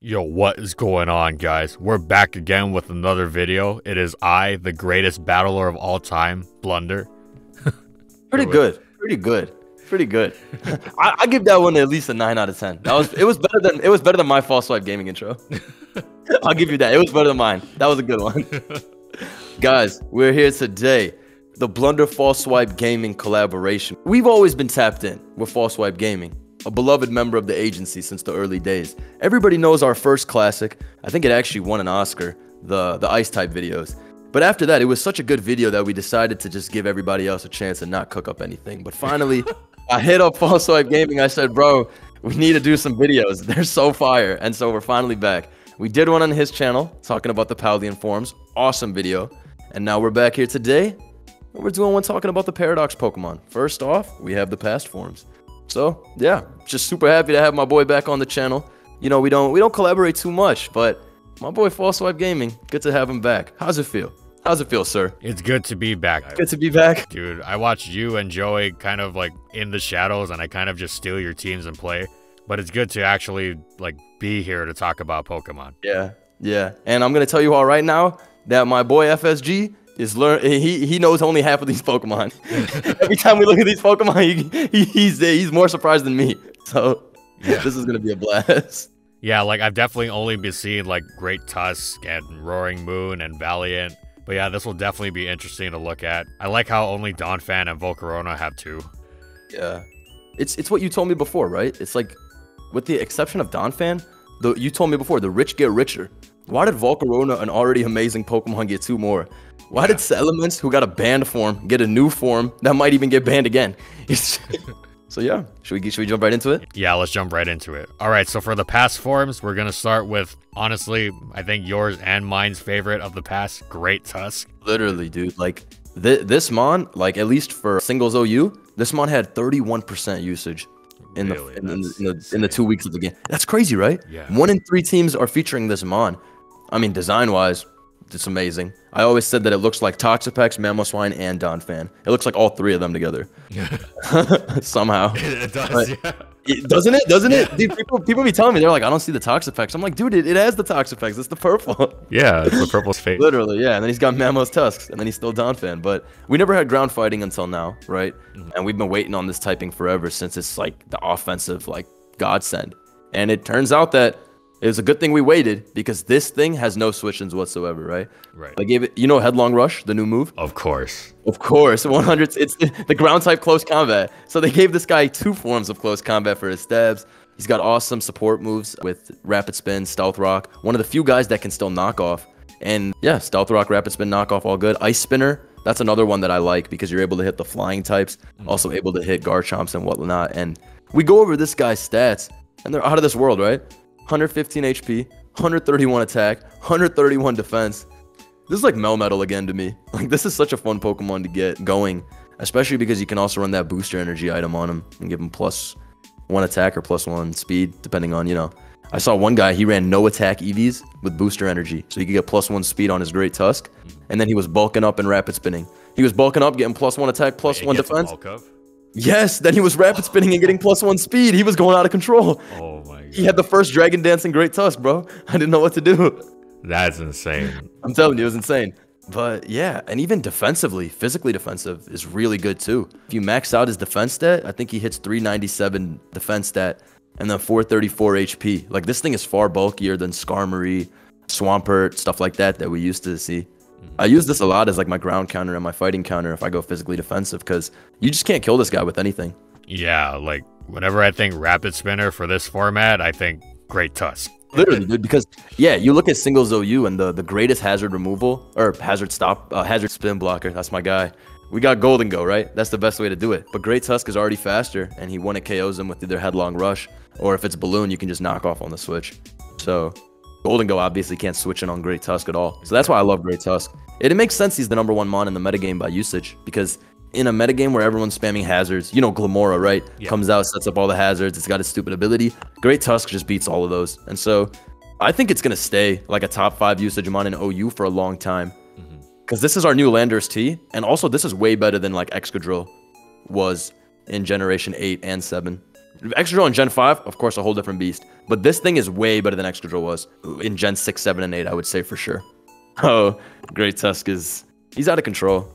Yo, what is going on, guys? We're back again with another video. It is I, the greatest battler of all time, Blunder. Pretty good. Pretty good. Pretty good. I, I give that one at least a nine out of ten. That was it was better than it was better than my false swipe gaming intro. I'll give you that. It was better than mine. That was a good one. Guys, we're here today. The Blunder False Swipe Gaming collaboration. We've always been tapped in with False Swipe Gaming, a beloved member of the agency since the early days. Everybody knows our first classic. I think it actually won an Oscar, the the ice type videos. But after that, it was such a good video that we decided to just give everybody else a chance and not cook up anything. But finally, I hit up False Swipe Gaming. I said, bro, we need to do some videos. They're so fire. And so we're finally back. We did one on his channel talking about the Paldean forms. Awesome video. And now we're back here today. We're doing one talking about the Paradox Pokemon. First off, we have the past forms. So yeah, just super happy to have my boy back on the channel. You know, we don't we don't collaborate too much, but my boy False Swipe Gaming, good to have him back. How's it feel? How's it feel, sir? It's good to be back. Good to be back. Dude, I watched you and Joey kind of like in the shadows and I kind of just steal your teams and play. But it's good to actually like be here to talk about Pokemon. Yeah, yeah. And I'm gonna tell you all right now that my boy FSG is learn. He he knows only half of these Pokemon. Every time we look at these Pokemon, he, he, he's he's more surprised than me. So Yeah. this is gonna be a blast. Yeah, like I've definitely only been seeing like Great Tusk and Roaring Moon and Valiant. But yeah, this will definitely be interesting to look at. I like how only Donphan and Volcarona have two. Yeah, it's it's what you told me before, right? It's like, with the exception of Donphan, the you told me before the rich get richer. Why did Volcarona, an already amazing Pokemon, get two more? Why did Salamence, who got a banned form, get a new form that might even get banned again? So yeah, should we should we jump right into it? Yeah, let's jump right into it. All right, so for the past forms, we're gonna start with honestly, I think yours and mine's favorite of the past, Great Tusk. Literally, dude. Like th- this mon, like at least for singles OU, this mon had 31% usage in Really? the in, in, the, in, the, in the two weeks of the game. That's crazy, right? Yeah. One in three teams are featuring this mon. I mean, design wise, it's amazing. I always said that it looks like Toxapex, Mamoswine, and Donphan. It looks like all three of them together. Somehow. it does, yeah. It- doesn't it? Doesn't it? Dude, people, people be telling me, they're like, I don't see the Toxapex. I'm like, dude, it, it has the Toxapex. It's the purple. Yeah, it's the purple's face. Literally, yeah. And then he's got Mammo's tusks, and then he's still Donphan. But we never had ground fighting until now, right? Mm-hmm. And we've been waiting on this typing forever since it's like the offensive like godsend. And it turns out that it was a good thing we waited because this thing has no switch-ins whatsoever, right? Right. They gave it, you know, Headlong Rush, the new move. Of course. Of course, 100. It's the, the ground type close combat. So they gave this guy two forms of close combat for his stabs. He's got awesome support moves with Rapid Spin, Stealth Rock. One of the few guys that can still knock off. And yeah, Stealth Rock, Rapid Spin, knock off, all good. Ice Spinner, that's another one that I like because you're able to hit the flying types, mm-hmm. also able to hit Garchomps and whatnot. And we go over this guy's stats, and they're out of this world, right? 115 HP, 131 attack, 131 defense. This is like Melmetal again to me. Like this is such a fun Pokemon to get going, especially because you can also run that booster energy item on him and give him plus one attack or plus one speed, depending on you know. I saw one guy he ran no attack EVs with booster energy, so he could get plus one speed on his Great Tusk, and then he was bulking up and rapid spinning. He was bulking up, getting plus one attack, plus It one defense. Yes, then he was rapid spinning and getting plus one speed. He was going out of control. Oh my god. He had the first Dragon Dance and Great Tusk, bro. I didn't know what to do. That's insane. I'm telling you, it was insane. But yeah, and even defensively, physically defensive is really good too. If you max out his defense stat, I think he hits 397 defense stat and then 434 HP. Like this thing is far bulkier than Skarmory, Swampert, stuff like that that we used to see. I use this a lot as like my ground counter and my fighting counter if I go physically defensive because you just can't kill this guy with anything. Yeah, like whenever I think Rapid Spinner for this format, I think Great Tusk. Literally, dude. Because yeah, you look at singles OU and the the greatest hazard removal or hazard stop, uh, hazard spin blocker. That's my guy. We got Gholdengo, right? That's the best way to do it. But Great Tusk is already faster, and he one it KOs him with either Headlong Rush or if it's Balloon, you can just knock off on the switch. So Gholdengo obviously can't switch in on Great Tusk at all. So that's why I love Great Tusk. It, it makes sense he's the number one mon in the metagame by usage because in a metagame where everyone's spamming hazards, you know, Glimmora, right? Yeah. Comes out, sets up all the hazards. It's got a stupid ability. Great Tusk just beats all of those. And so I think it's going to stay like a top five usage mon in OU for a long time. Mm-hmm. Because this is our new Landorus T. And also, this is way better than like Excadrill was in Generation 8 and 7. Excadrill in Gen 5, of course, a whole different beast. But this thing is way better than Excadrill was in Gen 6, 7, and 8, I would say for sure. Oh, Great Tusk is he's out of control.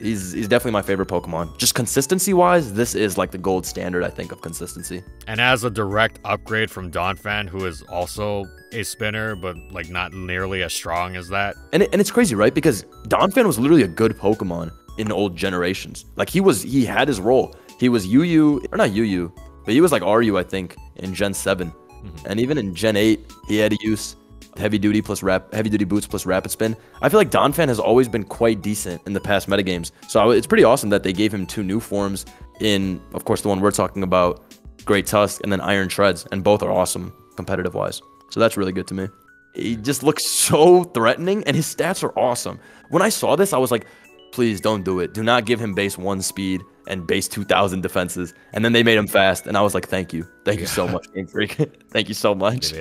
He's he's definitely my favorite Pokemon. Just consistency wise, this is like the gold standard, I think, of consistency. And as a direct upgrade from Donphan, who is also a spinner, but like not nearly as strong as that. And it, and it's crazy, right? Because Donphan was literally a good Pokemon in old generations. Like he was, he had his role. He was UU or not UU, but he was like RU, I think, in Gen 7 mm-hmm. and even in Gen Eight, he had to use heavy duty plus rap, heavy duty boots plus rapid spin. I feel like Donphan has always been quite decent in the past metagames. So it's pretty awesome that they gave him two new forms in, of course, the one we're talking about, Great Tusk, and then Iron Treads, and both are awesome competitive wise. So that's really good to me. He just looks so threatening, and his stats are awesome. When I saw this, I was like, please don't do it. Do not give him base one speed and base 2000 defenses. And then they made him fast. And I was like, thank you. Thank you so much, Game Freak. thank you so much.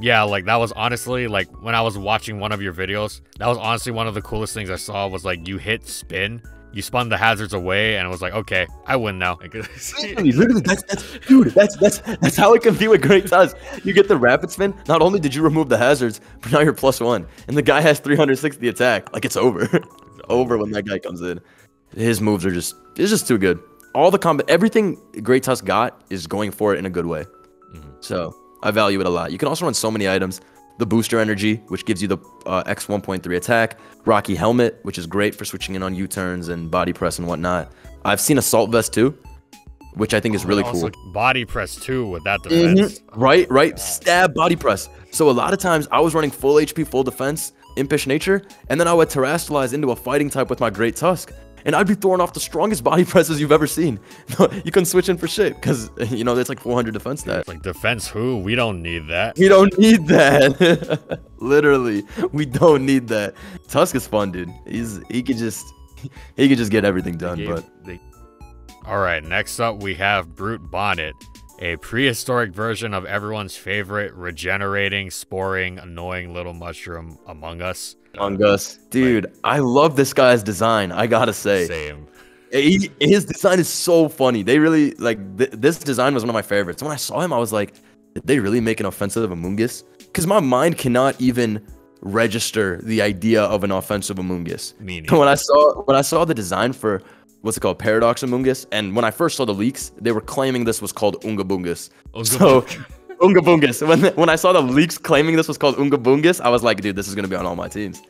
Yeah, like that was honestly like when I was watching one of your videos, that was honestly one of the coolest things I saw was like you hit spin you spun the hazards away and it was like, okay, I win now. literally, literally, that's, that's dude, that's that's that's how it can be with Great Tusk. You get the rapid spin. Not only did you remove the hazards, but now you're plus one, and the guy has 360 attack. Like it's over, over when that guy comes in. His moves are just it's just too good. All the combat, everything Great Tusk got is going for it in a good way. Mm-hmm. So I value it a lot. You can also run so many items the booster energy, which gives you the uh, X 1.3 attack, Rocky Helmet, which is great for switching in on U turns and body press and whatnot. I've seen Assault Vest too, which I think is really cool. Body press too with that mm-hmm. defense. Mm-hmm. Right, right. Stab body press. So a lot of times I was running full HP, full defense, impish nature, and then I would terastallize into a fighting type with my Great Tusk and I'd be throwing off the strongest body presses you've ever seen. you couldn't switch in for shit because you know there's like 400 defense that. Like defense who? We don't need that. We don't need that. Literally, we don't need that. Tusk is fun, dude. He's he could just he could just get everything done. Gave, but they... all right, next up we have Brute Bonnet. A prehistoric version of everyone's favorite regenerating, sporing, annoying little mushroom Among Us. Among Us. Dude, like, I love this guy's design. I gotta say. Same. He, his design is so funny. They really like th- this design was one of my favorites. When I saw him, I was like, did they really make an offensive Amoonguss? Because my mind cannot even register the idea of an offensive Amoonguss. When I saw when I saw the design for what's it called, Paradox Amoonguss, and when I first saw the leaks, they were claiming this was called Unga Ungabungus. So Ungabungus. When when I saw the leaks claiming this was called Ungabungus, I was like, dude, this is gonna be on all my teams.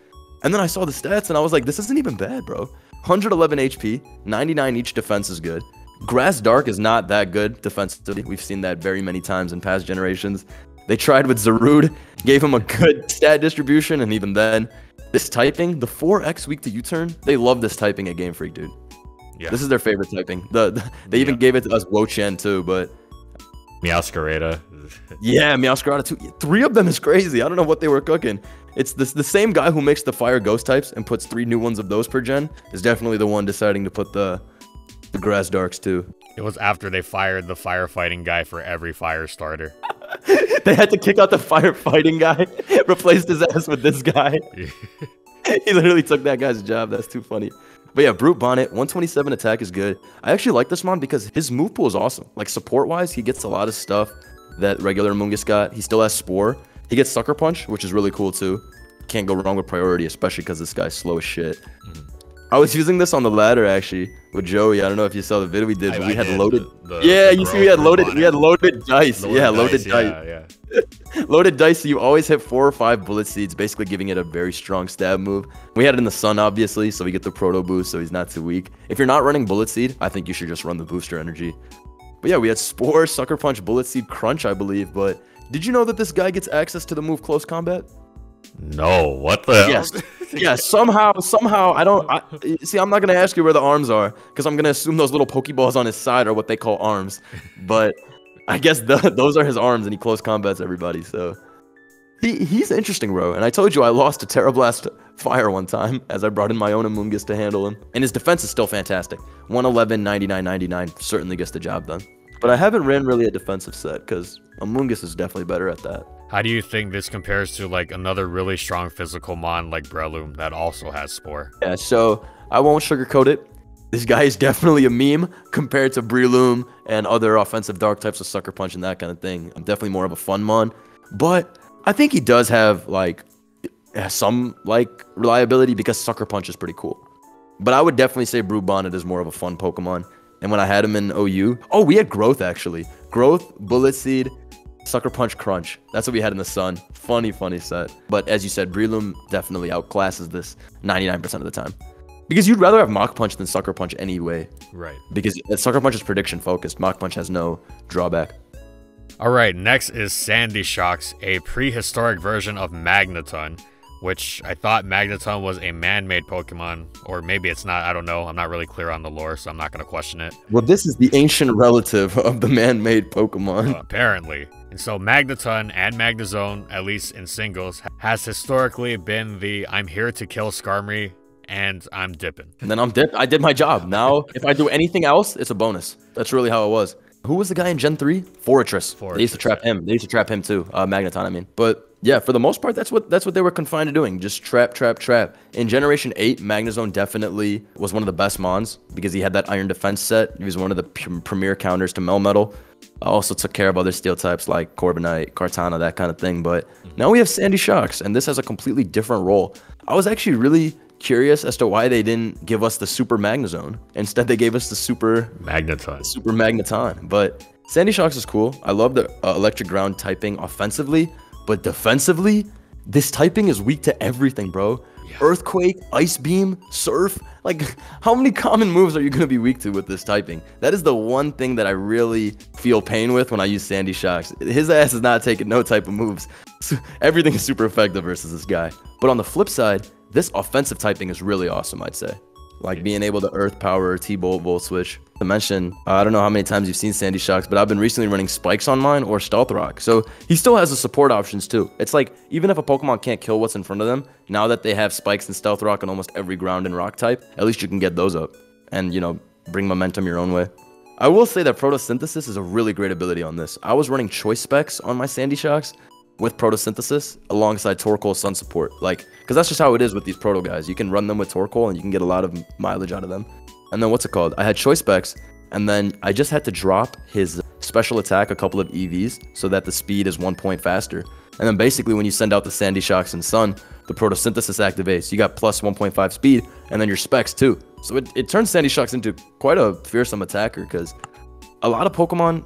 And then I saw the stats and I was like, this isn't even bad, bro. 111 HP, 99 each defense is good. Grass Dark is not that good defensively. We've seen that very many times in past generations. They tried with Zarude, gave him a good stat distribution, and even then, this typing, the 4x weak to U-turn, they love this typing at Game Freak, dude. Yeah. This is their favorite typing. The, the they even yeah. gave it to us Wo-Chien too, but Meowscarada. yeah, Meowscarada too. Three of them is crazy. I don't know what they were cooking. It's this the same guy who makes the fire ghost types and puts three new ones of those per gen is definitely the one deciding to put the the grass darks too. It was after they fired the firefighting guy for every fire starter. they had to kick out the firefighting guy, replaced his ass with this guy. he literally took that guy's job. That's too funny. But yeah, Brute Bonnet, 127 attack is good. I actually like this mon because his move pool is awesome. Like support-wise, he gets a lot of stuff that regular Mungus got. He still has Spore. He gets Sucker Punch, which is really cool too. Can't go wrong with priority, especially because this guy's slow as shit. Mm-hmm. I was using this on the ladder actually with Joey. I don't know if you saw the video we did, but I, we I had did. loaded. The, the, yeah, the you see, we had loaded. We had loaded dice. Loaded yeah, loaded dice. dice. Yeah, yeah. Loaded dice, so you always hit four or five bullet seeds, basically giving it a very strong stab move. We had it in the sun, obviously, so we get the proto boost, so he's not too weak. If you're not running bullet seed, I think you should just run the booster energy. But yeah, we had Spore, Sucker Punch, Bullet Seed, Crunch, I believe. But did you know that this guy gets access to the move Close Combat? No, what the yes. yeah, somehow, somehow, I don't. I, see, I'm not gonna ask you where the arms are because I'm gonna assume those little Pokeballs on his side are what they call arms. But I guess the, those are his arms, and he close combats everybody. So he he's interesting, bro. And I told you I lost to Terablast Fire one time as I brought in my own Amoonguss to handle him. And his defense is still fantastic. 111, 99, 99 certainly gets the job done. But I haven't ran really a defensive set because Amoonguss is definitely better at that. How do you think this compares to like another really strong physical mon like Breloom that also has Spore? Yeah, so I won't sugarcoat it. This guy is definitely a meme compared to Breloom and other offensive dark types of Sucker Punch and that kind of thing. I'm definitely more of a fun mon, but I think he does have like some like reliability because Sucker Punch is pretty cool. But I would definitely say Brute Bonnet is more of a fun Pokemon. And when I had him in OU, oh, we had Growth actually. Growth, Bullet Seed, Sucker Punch Crunch. That's what we had in the sun. Funny, funny set. But as you said, Breloom definitely outclasses this 99% of the time. Because you'd rather have Mach Punch than Sucker Punch anyway. Right. Because uh, Sucker Punch is prediction focused. Mach Punch has no drawback. All right, next is Sandy Shocks, a prehistoric version of Magneton which I thought Magneton was a man-made Pokemon, or maybe it's not. I don't know. I'm not really clear on the lore, so I'm not going to question it. Well, this is the ancient relative of the man-made Pokemon. Uh, apparently. And so Magneton and Magnezone, at least in singles, has historically been the I'm here to kill Skarmory and I'm dipping. And then I'm dip. I did my job. Now, if I do anything else, it's a bonus. That's really how it was. Who was the guy in Gen 3? Forretress. Forretress they used to trap him. They used to trap him too. Uh, Magneton, I mean. But yeah, for the most part, that's what that's what they were confined to doing. Just trap, trap, trap. In Generation 8, Magnezone definitely was one of the best mons because he had that Iron Defense set. He was one of the premier counters to Melmetal. Also took care of other steel types like Corviknight, Kartana, that kind of thing. But now we have Sandy Shocks, and this has a completely different role. I was actually really curious as to why they didn't give us the Super Magnezone. Instead, they gave us the Super Magneton. Super Magneton. But Sandy Shocks is cool. I love the uh, electric ground typing offensively. But defensively, this typing is weak to everything, bro. Yeah. Earthquake, Ice Beam, Surf. Like, how many common moves are you going to be weak to with this typing? That is the one thing that I really feel pain with when I use Sandy Shocks. His ass is not taking no type of moves. everything is super effective versus this guy. But on the flip side, this offensive typing is really awesome, I'd say like being able to earth power t-bolt volt switch. To mention uh, i don't know how many times you've seen sandy shocks but i've been recently running spikes on mine or stealth rock. So he still has the support options too. It's like even if a pokemon can't kill what's in front of them now that they have spikes and stealth rock on almost every ground and rock type at least you can get those up and you know bring momentum your own way. I will say that photosynthesis is a really great ability on this. I was running choice specs on my Sandy Shocks, with photosynthesis alongside Torkoal Sun support. Like, because that's just how it is with these proto guys. You can run them with Torkoal and you can get a lot of mileage out of them. And then what's it called? I had choice specs, and then I just had to drop his special attack a couple of EVs so that the speed is one point faster. And then basically when you send out the Sandy Shocks and Sun, the photosynthesis activates. You got plus 1.5 speed, and then your specs too. So it, it turns Sandy Shocks into quite a fearsome attacker because a lot of Pokemon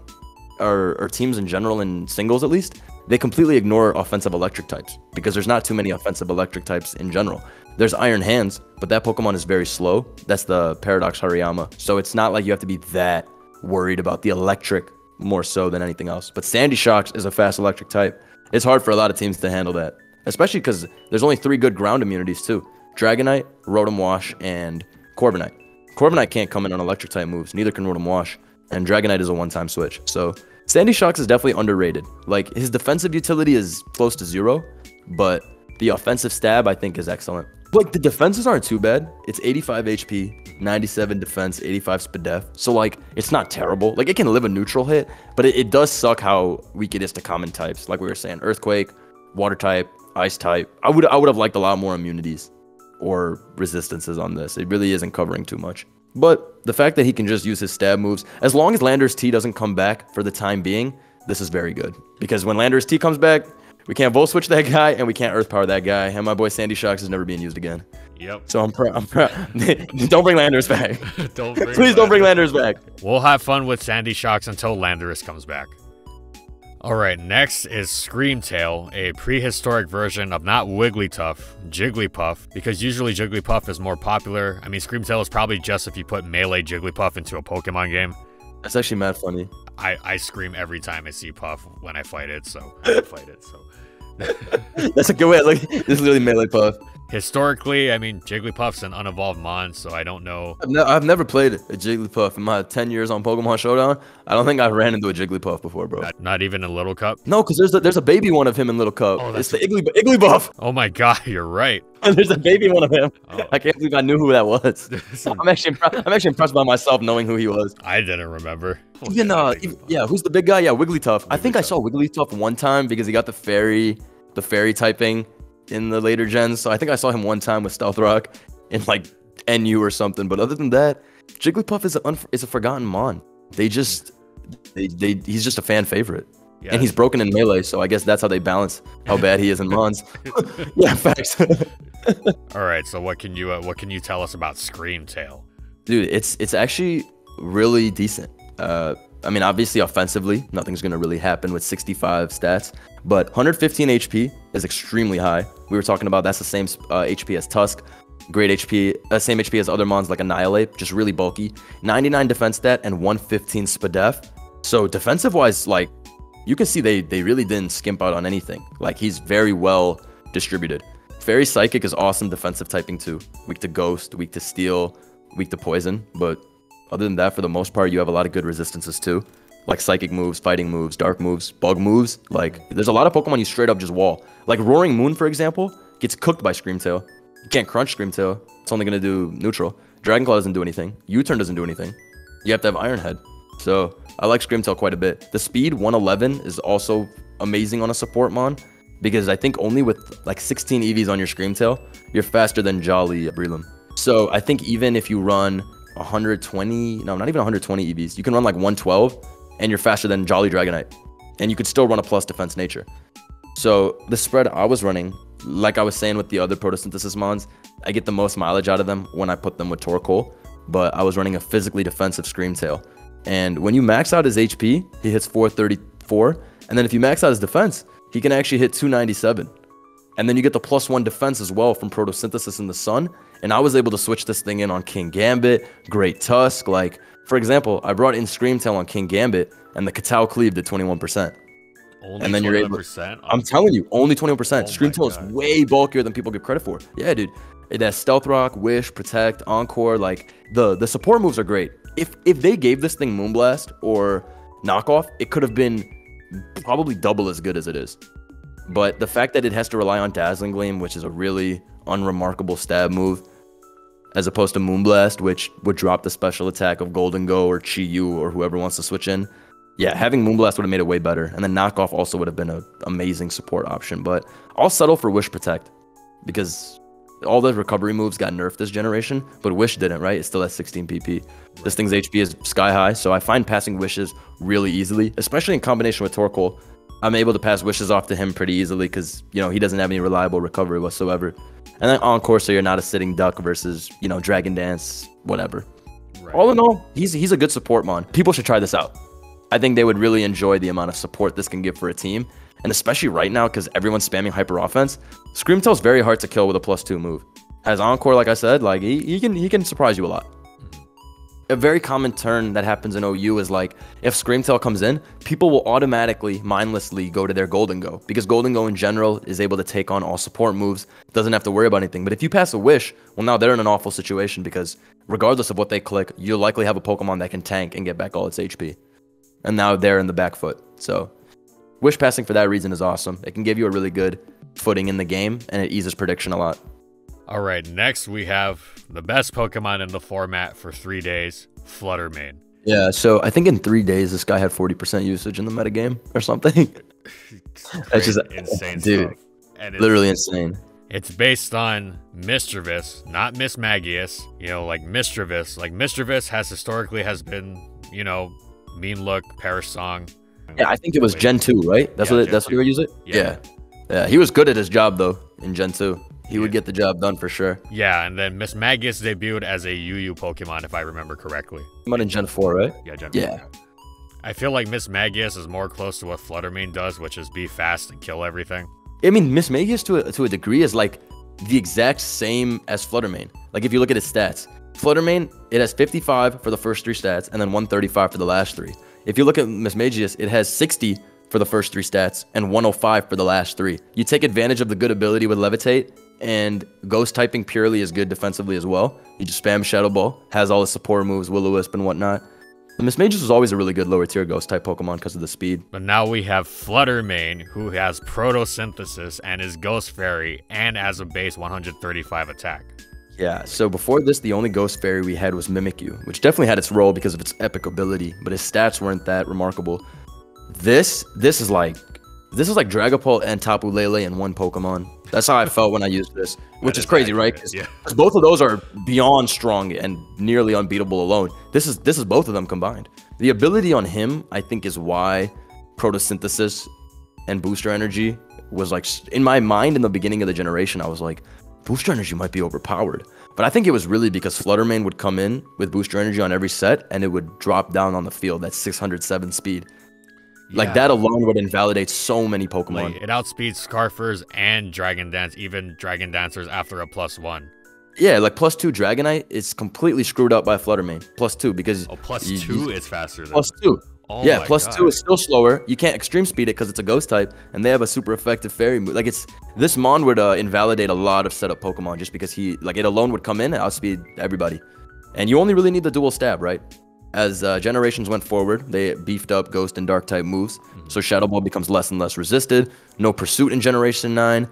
or, or teams in general in singles at least they completely ignore offensive electric types because there's not too many offensive electric types in general. There's Iron Hands, but that Pokemon is very slow. That's the Paradox Hariyama. So it's not like you have to be that worried about the electric more so than anything else. But Sandy Shocks is a fast electric type. It's hard for a lot of teams to handle that, especially because there's only three good ground immunities too. Dragonite, Rotom Wash, and Corviknight. Corviknight can't come in on electric type moves, neither can Rotom Wash. And Dragonite is a one-time switch. So Sandy Shocks is definitely underrated. Like his defensive utility is close to zero, but the offensive stab I think is excellent. Like the defenses aren't too bad. It's 85 HP, 97 defense, 85 speed def. So like it's not terrible. Like it can live a neutral hit, but it, it does suck how weak it is to common types. Like we were saying, earthquake, water type, ice type. I would I would have liked a lot more immunities or resistances on this. It really isn't covering too much. But the fact that he can just use his stab moves, as long as Landorus T doesn't come back for the time being, this is very good. Because when Landorus T comes back, we can't Volt Switch that guy and we can't Earth Power that guy. And my boy Sandy Shocks is never being used again. Yep. So I'm proud. I'm proud. don't bring Landorus back. don't bring Please Landorus. don't bring Landorus back. We'll have fun with Sandy Shocks until Landorus comes back. Alright, next is Screamtail, a prehistoric version of not Wigglytuff, Jigglypuff, because usually Jigglypuff is more popular. I mean, Screamtail is probably just if you put Melee Jigglypuff into a Pokemon game. That's actually mad funny. I, I scream every time I see Puff when I fight it, so I fight it, so. That's a good way. Like this is literally melee puff. Historically, I mean, Jigglypuff's an unevolved mon, so I don't know. I've, ne I've, never played a Jigglypuff in my 10 years on Pokemon Showdown. I don't think I ran into a Jigglypuff before, bro. Not, not even a Little Cup? No, because there's a, there's a baby one of him in Little Cup. Oh, it's the Iggly, Igglybuff. Oh my god, you're right. And there's a baby one of him. Oh. I can't believe I knew who that was. I'm actually I'm actually impressed by myself knowing who he was. I didn't remember. Even uh, even, yeah, who's the big guy? Yeah, Wigglytuff. Wigglytuff. I think I saw Wigglytuff one time because he got the fairy, the fairy typing in the later gens. So I think I saw him one time with Stealth Rock in like NU or something. But other than that, Jigglypuff is a is a forgotten mon. They just they, they he's just a fan favorite. Yeah. And he's broken in melee, so I guess that's how they balance how bad he is in mons. yeah, facts. All right, so what can you uh, what can you tell us about Screamtail? Dude, it's it's actually really decent. Uh, I mean, obviously offensively, nothing's gonna really happen with 65 stats, but 115 HP is extremely high. We were talking about that's the same uh, HP as Tusk, great HP, uh, same HP as other mons like Annihilape, just really bulky. 99 defense stat and 115 spadef. So defensive wise, like you can see they they really didn't skimp out on anything. Like he's very well distributed. Fairy Psychic is awesome defensive typing too. Weak to Ghost, weak to Steel, weak to Poison. But other than that, for the most part, you have a lot of good resistances too. Like Psychic moves, Fighting moves, Dark moves, Bug moves. Like, there's a lot of Pokemon you straight up just wall. Like Roaring Moon, for example, gets cooked by Screamtail. You can't crunch Screamtail. It's only going to do neutral. Dragon Claw doesn't do anything. U-Turn doesn't do anything. You have to have Iron Head. So I like Screamtail quite a bit. The speed, 111, is also amazing on a support mon because I think only with like 16 EVs on your Screamtail, you're faster than Jolly Breloom. So I think even if you run 120, no, not even 120 EVs, you can run like 112 and you're faster than Jolly Dragonite. And you could still run a plus defense nature. So the spread I was running, like I was saying with the other photosynthesis mons, I get the most mileage out of them when I put them with Torkoal, but I was running a physically defensive Screamtail. And when you max out his HP, he hits 434. And then if you max out his defense, he can actually hit 297. And then you get the plus one defense as well from photosynthesis in the sun. And I was able to switch this thing in on Kingambit, Great Tusk. Like, for example, I brought in Screamtail on Kingambit, and the Kowtow Cleave did 21%. Only and then you're able. To, I'm telling you, only 21%. Oh Screamtail is way bulkier than people give credit for. Yeah, dude. It has Stealth Rock, Wish, Protect, Encore. Like the the support moves are great. If if they gave this thing Moonblast or Knockoff, it could have been probably double as good as it is. But the fact that it has to rely on Dazzling Gleam, which is a really unremarkable stab move, as opposed to Moonblast, which would drop the special attack of Gholdengo or Chi-Yu or whoever wants to switch in. Yeah, having Moonblast would have made it way better. And then Knockoff also would have been an amazing support option. But I'll settle for Wish Protect because all the recovery moves got nerfed this generation, but Wish didn't, right? It's still at 16 PP. This thing's HP is sky high, so I find passing Wishes really easily, especially in combination with Torkoal. I'm able to pass Wishes off to him pretty easily because, you know, he doesn't have any reliable recovery whatsoever. And then Encore, so you're not a sitting duck versus, you know, Dragon Dance, whatever. Right. All in all, he's he's a good support mon. People should try this out. I think they would really enjoy the amount of support this can give for a team and especially right now because everyone's spamming hyper offense, Screamtail's very hard to kill with a plus two move. As Encore, like I said, like he, he can he can surprise you a lot. A very common turn that happens in OU is like if Screamtail comes in, people will automatically mindlessly go to their Gholdengo because Gholdengo in general is able to take on all support moves, doesn't have to worry about anything. But if you pass a wish, well now they're in an awful situation because regardless of what they click, you'll likely have a Pokemon that can tank and get back all its HP. And now they're in the back foot. So Wish passing for that reason is awesome. It can give you a really good footing in the game, and it eases prediction a lot. All right, next we have the best Pokemon in the format for three days, Fluttermane. Yeah, so I think in three days this guy had 40% usage in the metagame or something. That's just insane, dude. And literally insane. It's based on Misdreavus, not Mismagius. You know, like Misdreavus. Like Misdreavus has historically has been, you know, mean look, perish song, yeah, I think it was Gen two, right? That's yeah, what it, that's 2. what you use it. Yeah. yeah. yeah, He was good at his job though in Gen two. He would get the job done for sure. Yeah, and then Mismagius debuted as a UU Pokemon, if I remember correctly. But in Gen 4, right? Yeah, Gen yeah. 4. I feel like Mismagius is more close to what Fluttermane does, which is be fast and kill everything. I mean, Mismagius to a, to a degree is like the exact same as Fluttermane. Like if you look at his stats, Fluttermane, it has 55 for the first three stats and then 135 for the last three. If you look at Mismagius, it has 60 for the first three stats and 105 for the last three. You take advantage of the good ability with Levitate, and Ghost typing purely is good defensively as well. You just spam Shadow Ball, has all the support moves, Will-O-Wisp and whatnot. The Mismagius was always a really good lower tier Ghost type Pokemon because of the speed. But now we have Fluttermane, who has Protosynthesis and is Ghost Fairy, and as a base 135 attack. Yeah, so before this, the only Ghost Fairy we had was Mimikyu, which definitely had its role because of its epic ability, but his stats weren't that remarkable. This, this is like, this is like Dragapult and Tapu Lele in one Pokemon. That's how I felt when I used this, which is, is crazy, accurate. right? Cause, yeah. Cause both of those are beyond strong and nearly unbeatable alone. This is this is both of them combined. The ability on him, I think, is why photosynthesis and booster energy was like in my mind in the beginning of the generation. I was like, booster energy might be overpowered. But I think it was really because Fluttermane would come in with booster energy on every set and it would drop down on the field at 607 speed. Like yeah. that alone would invalidate so many Pokemon. Like, it outspeeds Scarfers and Dragon Dance, even Dragon Dancers after a plus one. Yeah, like plus two Dragonite is completely screwed up by Fluttermane. Plus two because oh, plus you, two is faster. Than plus two. Oh yeah, plus two is still slower. You can't extreme speed it because it's a ghost type, and they have a super effective fairy move. Like it's this Mon would uh, invalidate a lot of setup Pokemon just because he like it alone would come in and outspeed everybody, and you only really need the dual stab, right? As uh, generations went forward, they beefed up ghost and dark type moves, mm-hmm. so Shadow Ball becomes less and less resisted. No pursuit in Generation Nine,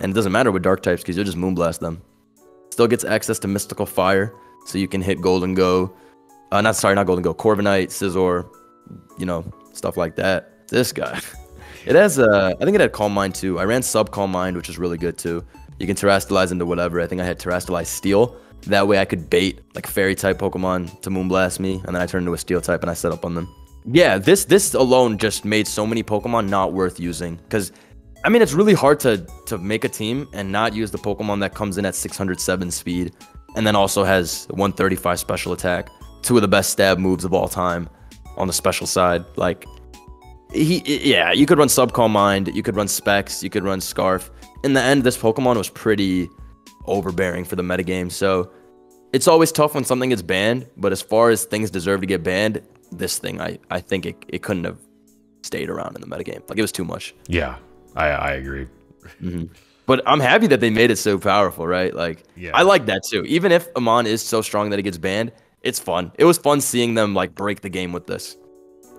and it doesn't matter with dark types because you'll just Moonblast them. Still gets access to Mystical Fire, so you can hit Gholdengo. Uh, not sorry, not Gholdengo. Corviknight, Scizor, you know, stuff like that. This guy. It has, uh, I think it had Calm Mind too. I ran Sub Calm Mind, which is really good too. You can Terastallize into whatever. I think I had Terastallize Steel. That way I could bait like fairy type Pokemon to Moonblast me, and then I turned into a Steel type and I set up on them. Yeah, this this alone just made so many Pokemon not worth using. Because, I mean, it's really hard to, to make a team and not use the Pokemon that comes in at 607 speed and then also has 135 special attack. Two of the best stab moves of all time on the special side. Like he, yeah, you could run Sub Calm Mind, you could run Specs, you could run Scarf. In the end, this Pokemon was pretty overbearing for the metagame. So it's always tough when something gets banned. But as far as things deserve to get banned, this thing, I, I think it, it couldn't have stayed around in the metagame. Like it was too much. Yeah, I, I agree. Mm-hmm. But I'm happy that they made it so powerful, right? Like, yeah. I like that too. Even if Amon is so strong that it gets banned, it's fun. It was fun seeing them like break the game with this.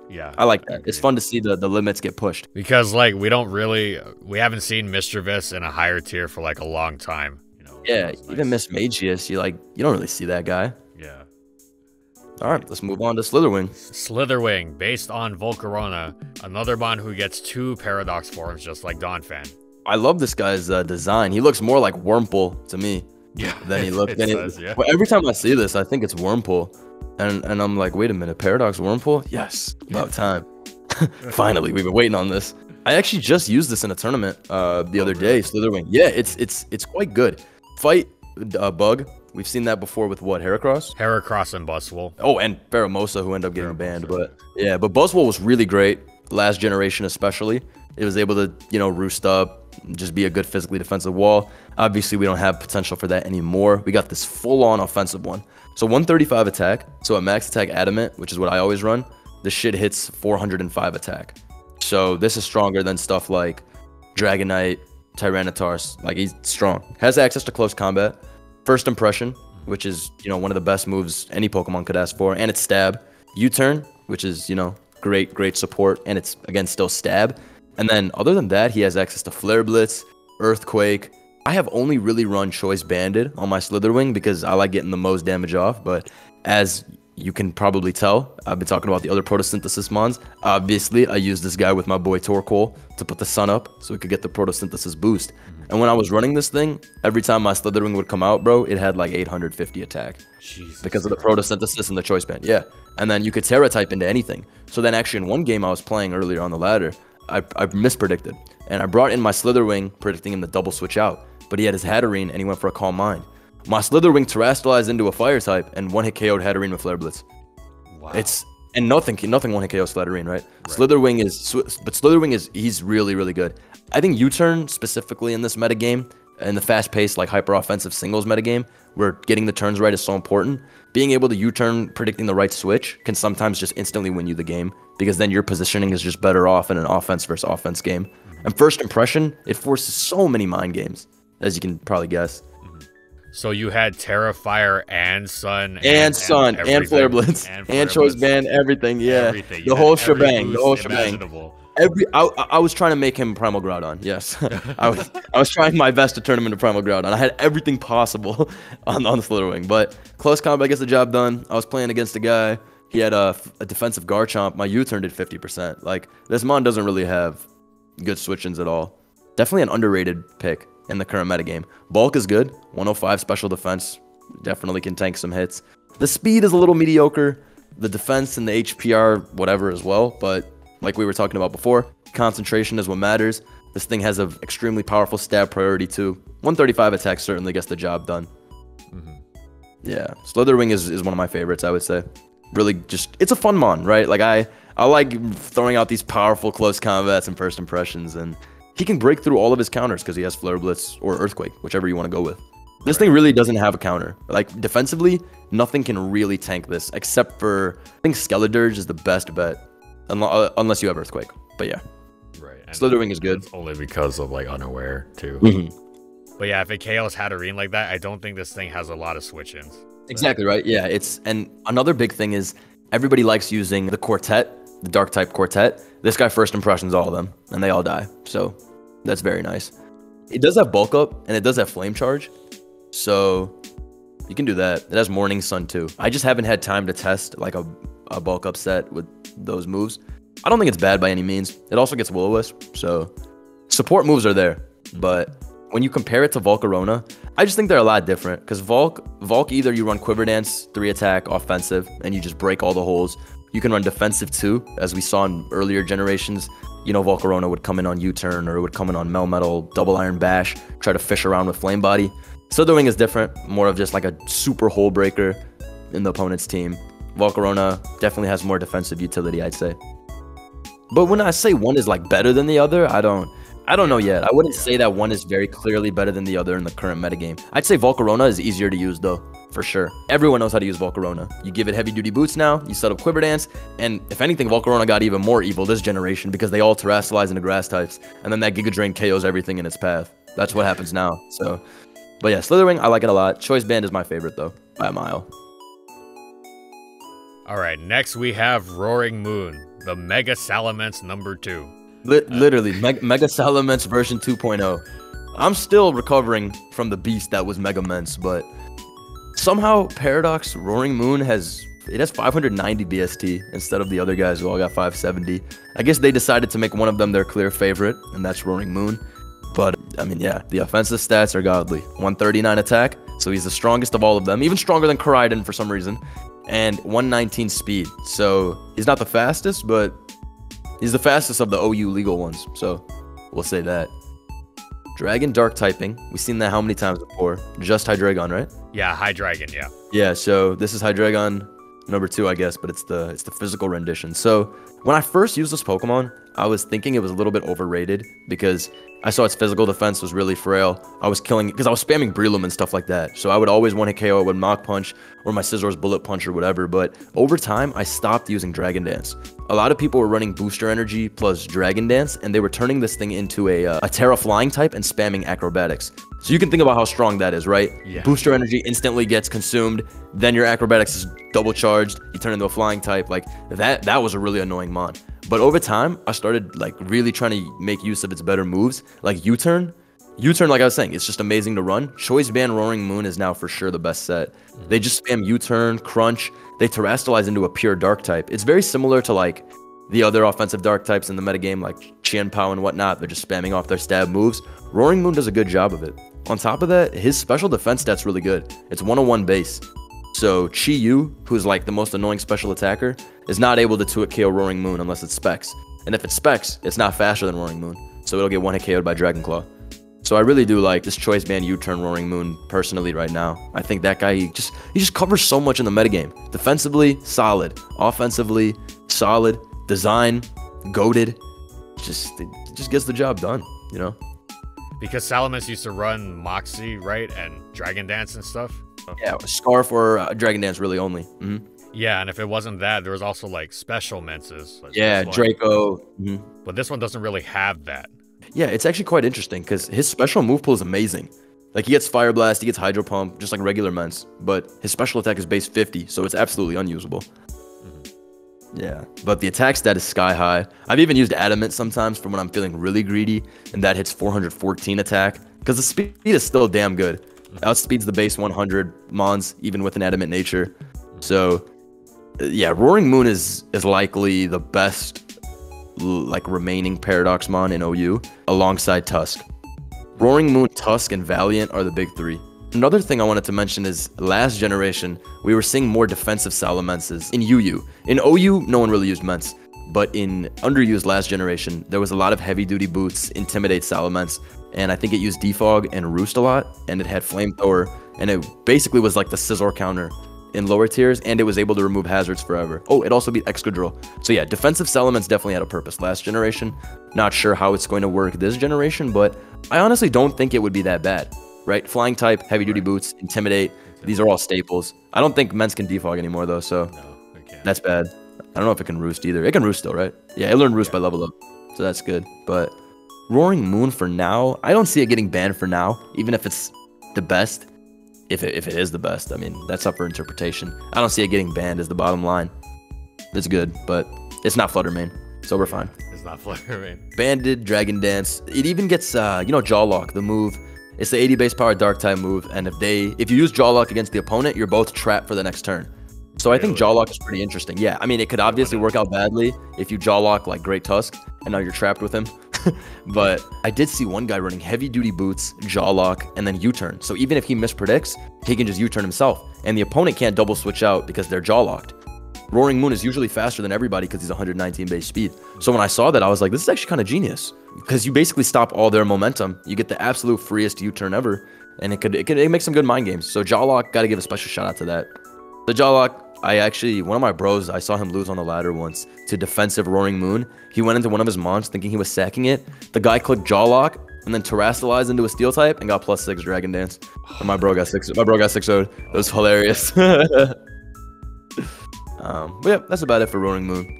Yeah, I like that. I it's fun to see the, the limits get pushed because like we don't really we haven't seen Misdreavus in a higher tier for like a long time. You know. Yeah, even nice. Mismagius, you like you don't really see that guy. Yeah. All right, let's move on to Slitherwing. Slitherwing, based on Volcarona, another Mon who gets two Paradox forms, just like Donphan. I love this guy's uh, design. He looks more like Wurmple to me. Yeah. Than he looked. Then does, yeah. But every time I see this, I think it's Wurmple, and and I'm like, wait a minute, Paradox Wurmple? Yes, about time. Finally, we've been waiting on this. I actually just used this in a tournament uh, the other day, Slitherwing. Yeah, it's it's it's quite good. Fight uh, bug. We've seen that before with what Heracross, Heracross and Buzzwole. Oh, and Pheromosa, who ended up getting banned. But yeah, but Buzzwole was really great last generation, especially. It was able to you know roost up, just be a good physically defensive wall. Obviously, we don't have potential for that anymore. We got this full-on offensive one. So 135 attack. So at max attack adamant, which is what I always run, the shit hits 405 attack. So this is stronger than stuff like Dragonite, Tyranitar. Like he's strong. Has access to close combat. First impression, which is, you know, one of the best moves any Pokemon could ask for. And it's stab. U-turn, which is, you know, great, great support. And it's, again, still stab. And then other than that, he has access to Flare Blitz, Earthquake, I have only really run Choice Banded on my Slitherwing because I like getting the most damage off. But as you can probably tell, I've been talking about the other photosynthesis mons. Obviously, I used this guy with my boy Torkoal to put the sun up so we could get the photosynthesis boost. And when I was running this thing, every time my Slitherwing would come out, bro, it had like 850 attack. Jesus because of the photosynthesis and the choice band. Yeah. And then you could Tera type into anything. So then actually in one game I was playing earlier on the ladder, I, I mispredicted. And I brought in my Slitherwing, predicting him to double switch out but he had his Hatterene and he went for a Calm Mind. My Slitherwing terastallized into a Fire type and one hit KO'd Hatterene with Flare Blitz. Wow. It's and nothing nothing one hit KO Slitherwing, right? right? Slitherwing is but Slitherwing is he's really really good. I think U-turn specifically in this metagame in the fast-paced like hyper-offensive singles metagame where getting the turns right is so important. Being able to U-turn predicting the right switch can sometimes just instantly win you the game because then your positioning is just better off in an offense versus offense game. Mm-hmm. And first impression, it forces so many mind games as you can probably guess. So you had Tera, Fire, and Sun, and, and Sun, and, and Flare Blitz, and, and Choice Band, everything. Yeah, everything. the whole shebang, the whole shebang. Every I, I was trying to make him Primal Groudon. Yes, I was I was trying my best to turn him into Primal Groudon. I had everything possible on on the Slitherwing, but close combat gets the job done. I was playing against a guy. He had a, a defensive Garchomp. My U-turn did 50%. Like this mon doesn't really have good switch-ins at all. Definitely an underrated pick in the current metagame. Bulk is good. 105 special defense definitely can tank some hits. The speed is a little mediocre. The defense and the HPR, whatever as well. But like we were talking about before, concentration is what matters. This thing has an extremely powerful stab priority too. 135 attack certainly gets the job done. Mm-hmm. Yeah, Slitherwing is, is one of my favorites, I would say. Really just, it's a fun mon, right? Like I, I like throwing out these powerful close combats and first impressions and he can break through all of his counters because he has Flare Blitz or Earthquake, whichever you want to go with. This right. thing really doesn't have a counter. Like defensively, nothing can really tank this except for I think Skeledirge is the best bet, uh, unless you have Earthquake. But yeah, right. And Slitherwing is good only because of like unaware too. Mm-hmm. But yeah, if it KOs Hatterene like that, I don't think this thing has a lot of switch-ins. Exactly right. Yeah, it's and another big thing is everybody likes using the quartet, the dark type quartet. This guy first impressions all of them, and they all die. So that's very nice. It does have bulk up and it does have flame charge. So you can do that. It has Morning Sun too. I just haven't had time to test like a, a bulk up set with those moves. I don't think it's bad by any means. It also gets will wisp so support moves are there. But when you compare it to Volcarona, I just think they're a lot different. Because Volk, Volk either you run Quiver Dance, three attack, offensive, and you just break all the holes. You can run defensive too, as we saw in earlier generations. You know, Volcarona would come in on U-turn or it would come in on Melmetal, Double Iron Bash, try to fish around with Flame Body. Slitherwing is different, more of just like a super hole breaker in the opponent's team. Volcarona definitely has more defensive utility, I'd say. But when I say one is like better than the other, I don't I don't know yet. I wouldn't say that one is very clearly better than the other in the current metagame. I'd say Volcarona is easier to use though, for sure. Everyone knows how to use Volcarona. You give it heavy duty boots now, you set up Quiver Dance, and if anything, Volcarona got even more evil this generation because they all terastallize into grass types, and then that Giga Drain KOs everything in its path. That's what happens now. So but yeah, Slitherwing, I like it a lot. Choice Band is my favorite though, by a mile. All right, next we have Roaring Moon, the Mega Salamence number two. Uh, literally, Meg- Mega Salamence version 2.0. I'm still recovering from the beast that was Mega Mence, but somehow Paradox Roaring Moon has it has 590 BST instead of the other guys who all got 570. I guess they decided to make one of them their clear favorite, and that's Roaring Moon. But I mean, yeah, the offensive stats are godly. 139 attack, so he's the strongest of all of them, even stronger than Koraidon for some reason, and 119 speed. So he's not the fastest, but he's the fastest of the OU legal ones. So we'll say that. Dragon Dark typing. We've seen that how many times before? Just Hydreigon, right? Yeah, Hydreigon, yeah. Yeah, so this is Hydreigon number two, I guess, but it's the it's the physical rendition. So when I first used this Pokemon, I was thinking it was a little bit overrated because I saw its physical defense was really frail. I was killing because I was spamming Breloom and stuff like that. So I would always want to KO it with Mach Punch or my Scizor's Bullet Punch or whatever. But over time, I stopped using Dragon Dance. A lot of people were running Booster Energy plus Dragon Dance, and they were turning this thing into a, uh, a Tera Flying type and spamming Acrobatics. So you can think about how strong that is, right? Yeah. Booster Energy instantly gets consumed, then your Acrobatics is double charged, you turn into a Flying type. Like that, that was a really annoying mon. But over time, I started like really trying to make use of its better moves, like U-turn. U-turn, like I was saying, it's just amazing to run. Choice Band Roaring Moon is now for sure the best set. Mm-hmm. They just spam U-turn, crunch. They terastallize into a pure dark type. It's very similar to like the other offensive dark types in the metagame, like Chien-Pao and whatnot. They're just spamming off their stab moves. Roaring Moon does a good job of it. On top of that, his special defense stat's really good. It's 101 base. So Chi Yu, who's like the most annoying special attacker, is not able to 2-hit KO Roaring Moon unless it's Specs. And if it's Specs, it's not faster than Roaring Moon. So it'll get 1-hit KO'd by Dragon Claw. So I really do like this Choice Band U-turn Roaring Moon personally right now. I think that guy he just he just covers so much in the metagame. Defensively, solid. Offensively, solid. Design, goaded. Just just gets the job done, you know? Because Salamence used to run Moxie, right? And Dragon Dance and stuff. Yeah, Scarf or uh, Dragon Dance really only. Mm-hmm. Yeah, and if it wasn't that, there was also like special Mences. Like yeah, Draco. Mm-hmm. But this one doesn't really have that. Yeah, it's actually quite interesting because his special move pool is amazing. Like he gets Fire Blast, he gets Hydro Pump, just like regular Mence, but his special attack is base 50, so it's absolutely unusable. Mm-hmm. Yeah, but the attack stat is sky high. I've even used Adamant sometimes for when I'm feeling really greedy, and that hits 414 attack because the speed is still damn good. Outspeeds the base 100 Mons, even with an Adamant nature. So uh, yeah, Roaring Moon is is likely the best like remaining Paradox Mon in OU alongside Tusk. Roaring Moon, Tusk, and Valiant are the big three. Another thing I wanted to mention is last generation, we were seeing more defensive Salamences in UU. In OU, no one really used Mence, but in underused last generation, there was a lot of heavy duty boots, Intimidate Salamence, and I think it used Defog and Roost a lot, and it had Flamethrower, and it basically was like the Scizor counter in lower tiers, and it was able to remove hazards forever. Oh, it also beat Excadrill. So yeah, defensive Salamence definitely had a purpose last generation. Not sure how it's going to work this generation, but I honestly don't think it would be that bad right? Flying type, heavy duty boots, intimidate. These are all staples. I don't think Mence can defog anymore though, so no, that's bad. I don't know if it can roost either. It can roost though, right? Yeah, it learned roost by level up, so that's good. But Roaring Moon for now, I don't see it getting banned for now, even if it's the best. If it, if it is the best, I mean, that's up for interpretation. I don't see it getting banned as the bottom line. It's good, but it's not Flutter Mane, so we're fine. It's not Flutter Mane. Banded, Dragon Dance. It even gets, uh, you know, Jaw Lock, the move it's the 80 base power dark type move, and if they if you use jaw lock against the opponent, you're both trapped for the next turn. So I think jaw lock is pretty interesting. Yeah, I mean it could obviously work out badly if you jaw lock like Great Tusk and now you're trapped with him. but I did see one guy running heavy duty boots, jaw lock, and then U-turn. So even if he mispredicts, he can just U-turn himself, and the opponent can't double switch out because they're jaw locked. Roaring Moon is usually faster than everybody because he's 119 base speed. So when I saw that, I was like, this is actually kind of genius because you basically stop all their momentum. You get the absolute freest U-turn ever, and it could it could it make some good mind games. So Jawlock, got to give a special shout out to that. The Jawlock, I actually one of my bros, I saw him lose on the ladder once to defensive Roaring Moon. He went into one of his mons thinking he was sacking it. The guy clicked jaw lock and then terastallized into a steel type and got plus six Dragon Dance. And my bro got six. My bro got six It was hilarious. Um, but yeah, that's about it for Roaring Moon.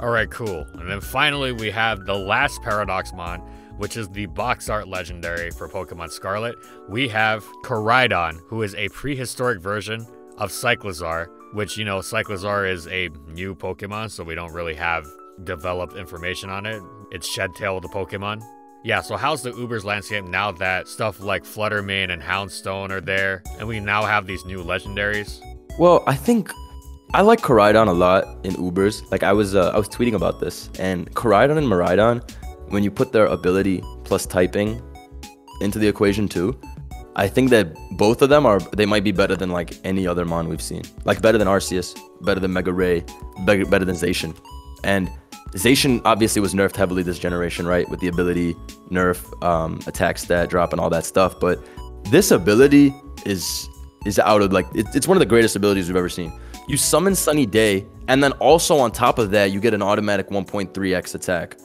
All right, cool. And then finally, we have the last Paradox Mon, which is the box art legendary for Pokemon Scarlet. We have Koraidon, who is a prehistoric version of Cyclizar, which, you know, Cyclizar is a new Pokemon, so we don't really have developed information on it. It's Shed Tail the Pokemon. Yeah, so how's the Ubers landscape now that stuff like Flutter Mane and Houndstone are there, and we now have these new legendaries? Well, I think I like Koraidon a lot in Ubers. Like I was uh, I was tweeting about this, and Koraidon and Miraidon, when you put their ability plus typing into the equation too, I think that both of them are they might be better than like any other mon we've seen. Like better than Arceus, better than Mega Ray, better, better than Zacian. And Zacian obviously was nerfed heavily this generation, right? With the ability nerf, um, attack stat drop, and all that stuff. But this ability is is out of like it, it's one of the greatest abilities we've ever seen. You summon Sunny Day, and then also on top of that, you get an automatic 1.3x attack.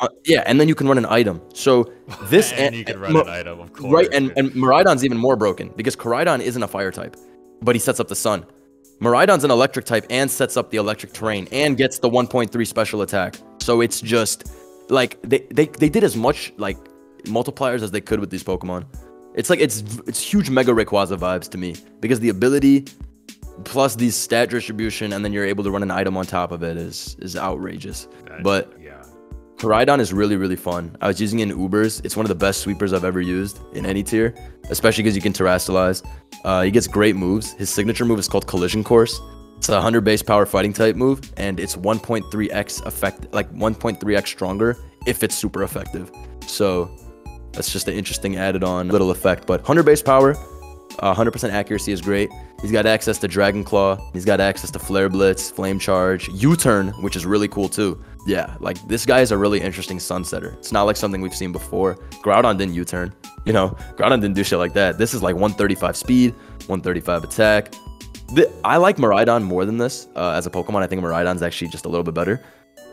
Uh, yeah, and then you can run an item. So this and, and you can run an item, of course. Right, and and Miraidon's even more broken because Koraidon isn't a fire type, but he sets up the sun. Miraidon's an electric type and sets up the electric terrain and gets the 1.3 special attack. So it's just like they, they they did as much like multipliers as they could with these Pokemon. It's like it's it's huge Mega Rayquaza vibes to me because the ability plus these stat distribution and then you're able to run an item on top of it is is outrageous. That, but yeah. Koraidon is really really fun. I was using it in Ubers. It's one of the best sweepers I've ever used in any tier, especially because you can terastallize. Uh, he gets great moves. His signature move is called Collision Course. It's a 100 base power fighting type move, and it's 1.3x effect, like 1.3x stronger if it's super effective. So that's just an interesting added on little effect. But 100 base power, 100% uh, accuracy is great. He's got access to Dragon Claw. He's got access to Flare Blitz, Flame Charge, U-Turn, which is really cool too. Yeah, like this guy is a really interesting Sunsetter. It's not like something we've seen before. Groudon didn't U-Turn. You know, Groudon didn't do shit like that. This is like 135 speed, 135 attack. I like Miraidon more than this uh, as a Pokemon. I think Miraidon's actually just a little bit better.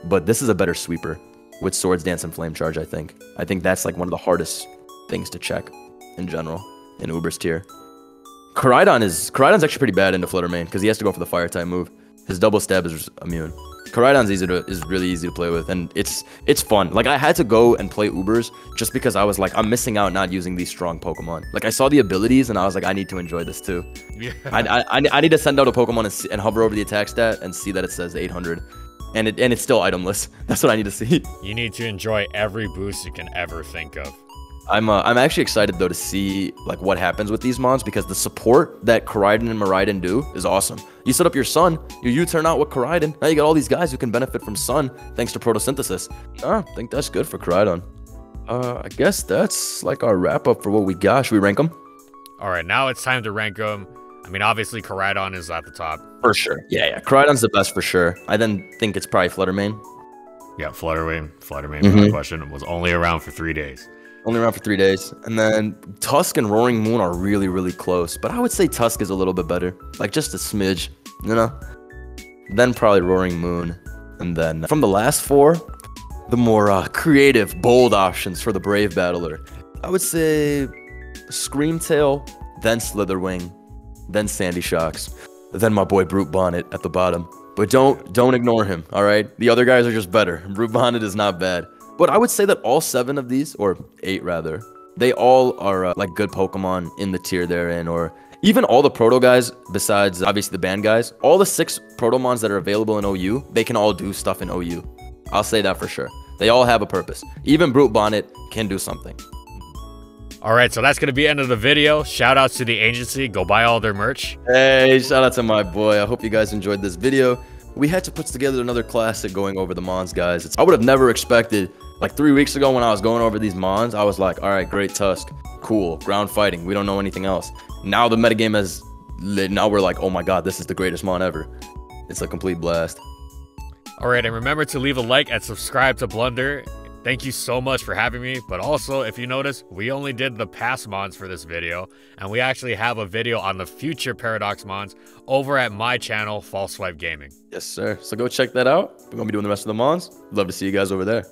But this is a better sweeper with Swords Dance and Flame Charge, I think. I think that's like one of the hardest things to check in general in Uber's tier. Koraidon is Koraidon's actually pretty bad into Flutter Mane because he has to go for the fire type move. His double stab is immune. Koraidon's easy to is really easy to play with and it's it's fun. Like I had to go and play Ubers just because I was like I'm missing out not using these strong Pokemon. Like I saw the abilities and I was like I need to enjoy this too. Yeah. I, I, I need to send out a Pokemon and, see, and hover over the attack stat and see that it says 800 and it and it's still itemless. That's what I need to see. You need to enjoy every boost you can ever think of. I'm uh, I'm actually excited though to see like what happens with these mons because the support that Koraidon and Miraidon do is awesome. You set up your sun, you you turn out with Koraidon. Now you got all these guys who can benefit from sun thanks to Protosynthesis. Ah, I think that's good for Koraidon. Uh, I guess that's like our wrap up for what we got. Should we rank them? All right, now it's time to rank them. I mean, obviously, Koraidon is at the top. For sure. Yeah, yeah. Koraidon's the best for sure. I then think it's probably Fluttermane. Yeah, Flutterwing, Fluttermane, mm -hmm. question, was only around for three days. Only around for three days. And then Tusk and Roaring Moon are really, really close. But I would say Tusk is a little bit better. Like just a smidge, you know? Then probably Roaring Moon. And then from the last four, the more uh, creative, bold options for the Brave Battler. I would say Screamtail, then Slitherwing, then Sandy Shocks, then my boy Brute Bonnet at the bottom. But don't don't ignore him, all right? The other guys are just better. Brute Bonnet is not bad. But I would say that all seven of these, or eight rather, they all are uh, like good Pokemon in the tier they're in, or even all the Proto guys, besides obviously the band guys, all the six Protomons that are available in OU, they can all do stuff in OU. I'll say that for sure. They all have a purpose. Even Brute Bonnet can do something. All right, so that's going to be end of the video. Shout outs to the agency. Go buy all their merch. Hey, shout out to my boy. I hope you guys enjoyed this video. We had to put together another classic going over the Mons, guys. It's, I would have never expected, like three weeks ago when I was going over these Mons, I was like, all right, great Tusk. Cool, ground fighting. We don't know anything else. Now the metagame has, now we're like, oh my god, this is the greatest Mon ever. It's a complete blast. All right, and remember to leave a like and subscribe to Blunder. Thank you so much for having me, but also, if you notice, we only did the past Mons for this video, and we actually have a video on the future Paradox Mons over at my channel, False Swipe Gaming. Yes, sir. So go check that out. We're going to be doing the rest of the Mons. Love to see you guys over there.